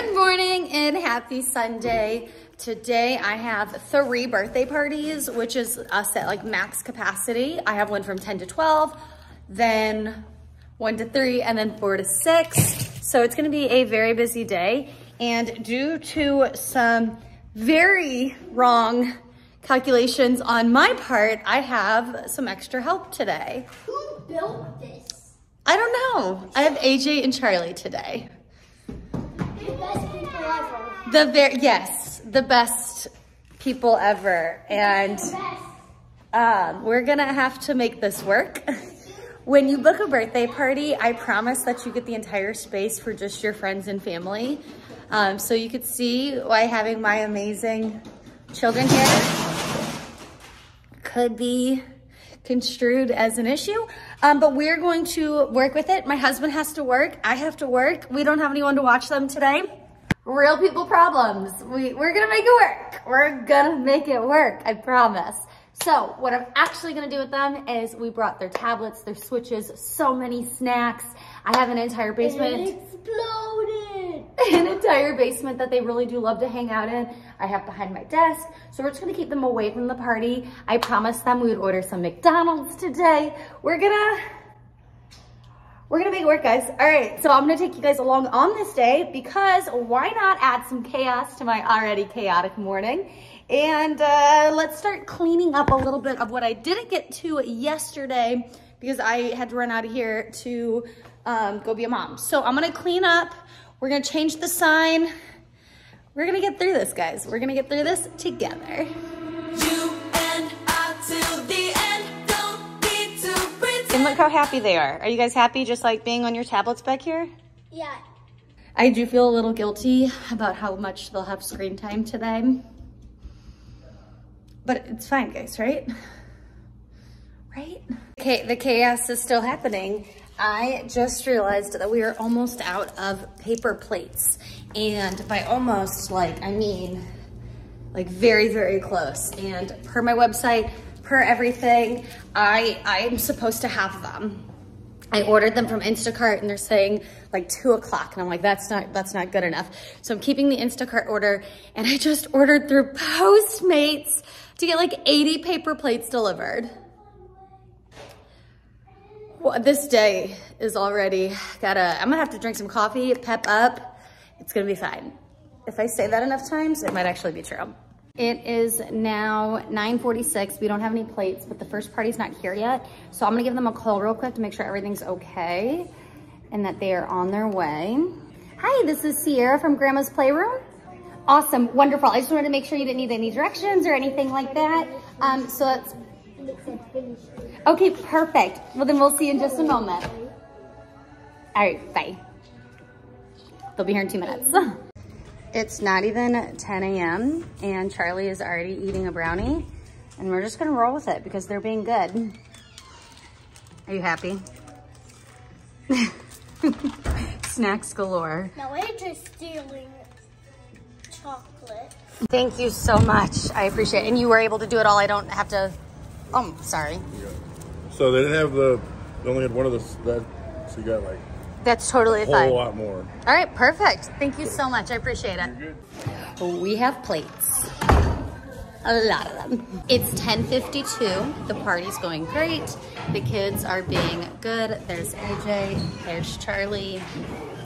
Good morning and happy Sunday. Today I have three birthday parties, which is us at like max capacity. I have one from 10 to 12, then one to three, and then four to six. So it's gonna be a very busy day. And due to some very wrong calculations on my part, I have some extra help today. Who built this? I don't know. I have AJ and Charlie today. The best people ever. The very, yes, the best people ever. And um, we're gonna have to make this work. When you book a birthday party, I promise that you get the entire space for just your friends and family. Um, so you could see why having my amazing children here could be construed as an issue. Um, but we're going to work with it. My husband has to work. I have to work. We don't have anyone to watch them today. Real people problems. We, we're gonna make it work. We're gonna make it work, I promise. So what I'm actually gonna do with them is we brought their tablets, their switches, so many snacks. I have an entire basement. It basement exploded. an entire basement that they really do love to hang out in. I have behind my desk. So we're just gonna keep them away from the party. I promised them we would order some McDonald's today. We're gonna, we're gonna make it work, guys. All right, so I'm gonna take you guys along on this day because why not add some chaos to my already chaotic morning? And uh, let's start cleaning up a little bit of what I didn't get to yesterday because I had to run out of here to um, go be a mom. So I'm gonna clean up. We're gonna change the sign. We're gonna get through this, guys. We're gonna get through this together. How happy they are. Are you guys happy just like being on your tablets back here? Yeah. I do feel a little guilty about how much they'll have screen time today. But it's fine, guys, right? Right? Okay, the chaos is still happening. I just realized that we are almost out of paper plates. And by almost, like, I mean, like very, very close. And per my website, per everything, I, I am supposed to have them. I ordered them from Instacart and they're saying like two o'clock. And I'm like, that's not, that's not good enough. So I'm keeping the Instacart order and I just ordered through Postmates to get like 80 paper plates delivered. Well, this day is already gotta, I'm gonna have to drink some coffee, pep up. It's gonna be fine. If I say that enough times, it might actually be true. It is now 9.46. We don't have any plates, but the first party's not here yet. So I'm gonna give them a call real quick to make sure everything's okay and that they are on their way. Hi, this is Sierra from Grandma's Playroom. Awesome, wonderful. I just wanted to make sure you didn't need any directions or anything like that. Um, so that's, okay, perfect. Well, then we'll see you in just a moment. All right, bye. They'll be here in two minutes. It's not even 10 a.m. and Charlie is already eating a brownie and we're just gonna roll with it because they're being good. Are you happy? Snacks galore. Now we're just stealing chocolate. Thank you so much. I appreciate it. And you were able to do it all. I don't have to, oh, sorry. So they didn't have the, they only had one of the, that, so you got like That's totally a whole fine. lot more. All right, perfect. Thank you so much. I appreciate it. We have plates. A lot of them. It's 10.52. The party's going great. The kids are being good. There's AJ, there's Charlie.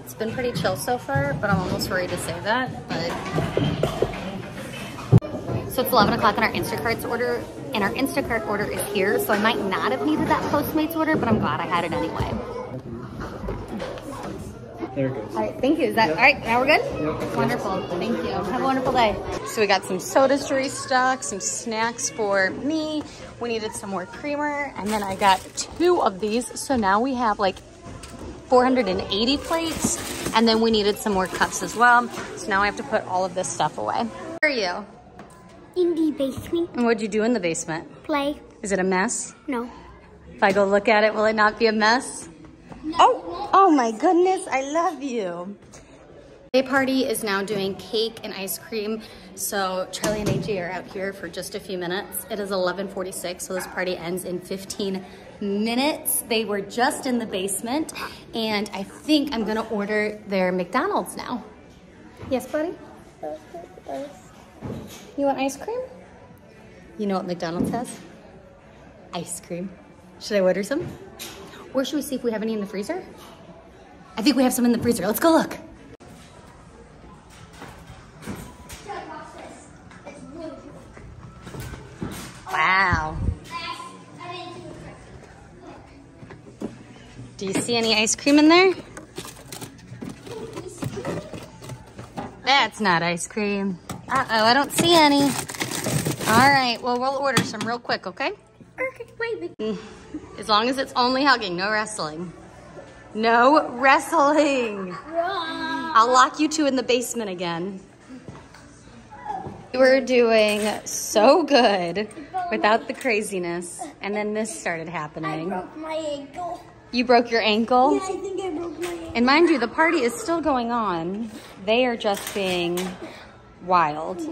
It's been pretty chill so far, but I'm almost worried to say that. But So it's 11 o'clock and our Instacart's order, and our Instacart order is here. So I might not have needed that Postmates order, but I'm glad I had it anyway. There it goes. All right, thank you. Is that all right? Now we're good? Wonderful. Thank you. Have a wonderful day. So we got some sodas to restock, some snacks for me. We needed some more creamer, and then I got two of these. So now we have like 480 plates, and then we needed some more cups as well. So now I have to put all of this stuff away. Where are you? In the basement. And what'd you do in the basement? Play. Is it a mess? No. If I go look at it, will it not be a mess? Oh, oh my goodness, I love you. Day party is now doing cake and ice cream. So Charlie and AJ are out here for just a few minutes. It is 11:46, so this party ends in 15 minutes. They were just in the basement, and I think I'm gonna order their McDonald's now. Yes, buddy? You want ice cream? You know what McDonald's has? Ice cream. Should I order some? Or should we see if we have any in the freezer? I think we have some in the freezer. Let's go look. Wow. Do you see any ice cream in there? That's not ice cream. Uh-oh, I don't see any. All right, well, we'll order some real quick, okay? Okay, wait, wait. As long as it's only hugging, no wrestling. No wrestling. I'll lock you two in the basement again. We were doing so good without the craziness, and then this started I happening. broke my ankle. You broke your ankle? Yeah, I think I broke my ankle. And mind you, the party is still going on. They are just being wild.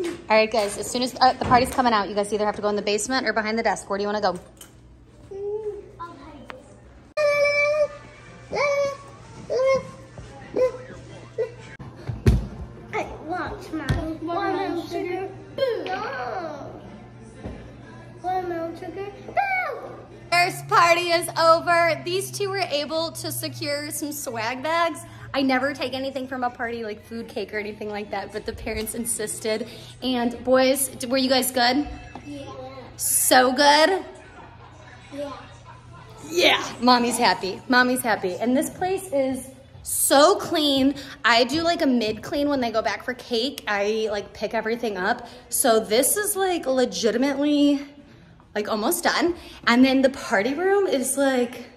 All right, guys, as soon as uh, the party's coming out, you guys either have to go in the basement or behind the desk. Where do you want to go? I'll hide this. Watch, Mommy. Watermelon sugar. Watermelon sugar. Boo. First party is over. These two were able to secure some swag bags. I never take anything from a party like food, cake, or anything like that, but the parents insisted. And boys, were you guys good? Yeah. So good? Yeah. Yeah. Mommy's happy. Mommy's happy. And this place is so clean. I do like a mid clean when they go back for cake. I like pick everything up. So this is like legitimately like almost done. And then the party room is like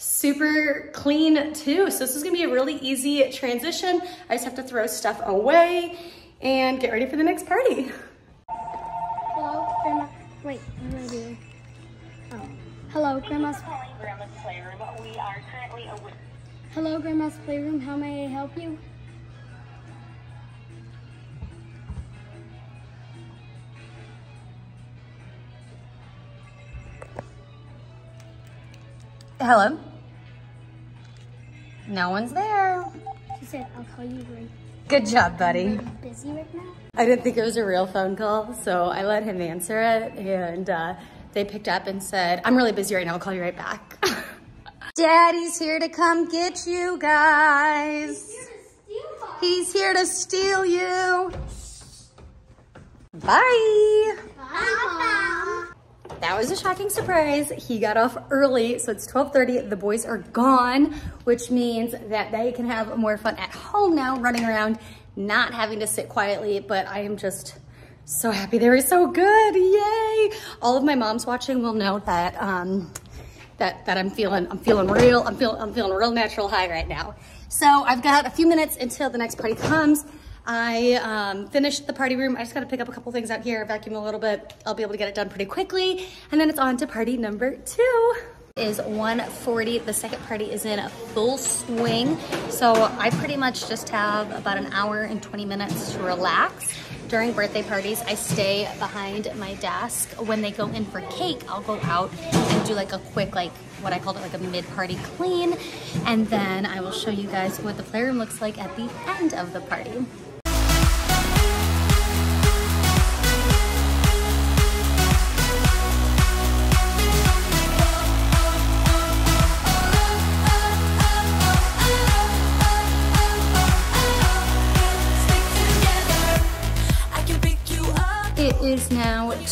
super clean too. So this is gonna be a really easy transition. I just have to throw stuff away and get ready for the next party. Hello, Grandma. Wait, what am I doing? Oh. Hello, Grandma's. calling Grandma's Playroom. We are currently away. Hello, Grandma's Playroom. How may I help you? Hello? No one's there. She said, I'll call you right. Good job, buddy. Busy right now? I didn't think it was a real phone call, so I let him answer it, and uh, they picked up and said, I'm really busy right now, I'll call you right back. Daddy's here to come get you guys. He's here to steal you. Bye. Bye. That was a shocking surprise. He got off early, so it's 12.30. The boys are gone, which means that they can have more fun at home now, running around, not having to sit quietly, but I am just so happy they were so good, yay. All of my moms watching will know that, um, that, that I'm feeling, I'm feeling real, I'm feeling, I'm feeling real natural high right now. So I've got a few minutes until the next party comes. I um, finished the party room. I just got to pick up a couple things out here, vacuum a little bit. I'll be able to get it done pretty quickly. And then it's on to party number two. Is 1:40. The second party is in full swing. So I pretty much just have about an hour and 20 minutes to relax. During birthday parties, I stay behind my desk. When they go in for cake, I'll go out and do like a quick, like what I called it, like a mid-party clean. And then I will show you guys what the playroom looks like at the end of the party.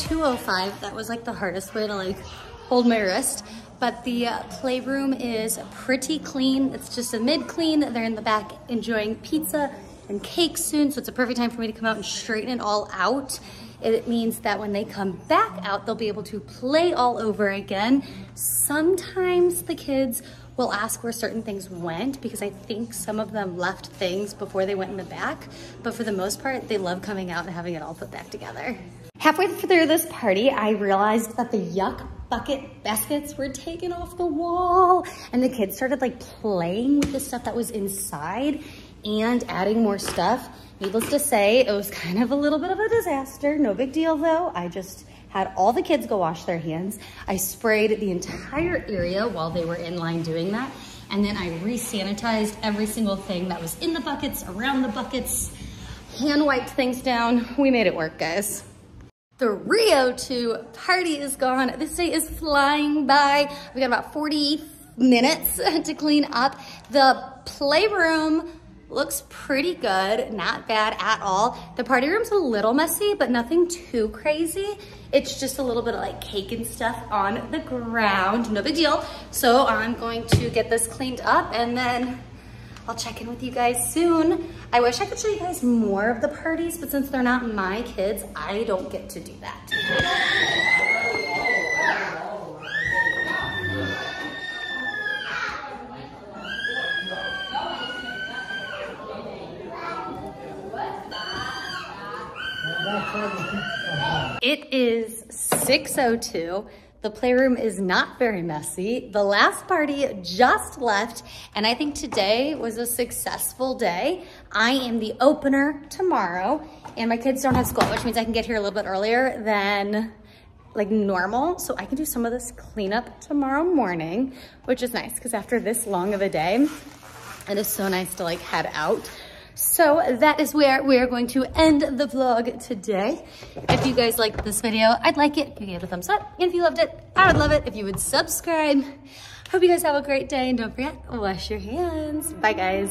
2.05. That was like the hardest way to like hold my wrist. But the uh, playroom is pretty clean. It's just a mid-clean. They're in the back enjoying pizza and cake soon. So it's a perfect time for me to come out and straighten it all out. It means that when they come back out, they'll be able to play all over again. Sometimes the kids will ask where certain things went because I think some of them left things before they went in the back. But for the most part, they love coming out and having it all put back together. Halfway through this party, I realized that the yuck bucket baskets were taken off the wall and the kids started like playing with the stuff that was inside and adding more stuff. Needless to say, it was kind of a little bit of a disaster. No big deal though. I just had all the kids go wash their hands. I sprayed the entire area while they were in line doing that. And then I re-sanitized every single thing that was in the buckets, around the buckets, hand wiped things down. We made it work, guys. The Rio 2 party is gone. This day is flying by. We got about 40 minutes to clean up. The playroom looks pretty good, not bad at all. The party room's a little messy, but nothing too crazy. It's just a little bit of like cake and stuff on the ground, no big deal. So I'm going to get this cleaned up and then I'll check in with you guys soon. I wish I could show you guys more of the parties, but since they're not my kids, I don't get to do that. It is 6.02. The playroom is not very messy. The last party just left, and I think today was a successful day. I am the opener tomorrow, and my kids don't have school, which means I can get here a little bit earlier than like normal. So I can do some of this cleanup tomorrow morning, which is nice because after this long of a day, it is so nice to like head out. So that is where we are going to end the vlog today. If you guys liked this video, I'd like it if you gave it a thumbs up. And if you loved it, I would love it if you would subscribe. Hope you guys have a great day and don't forget, wash your hands. Bye guys.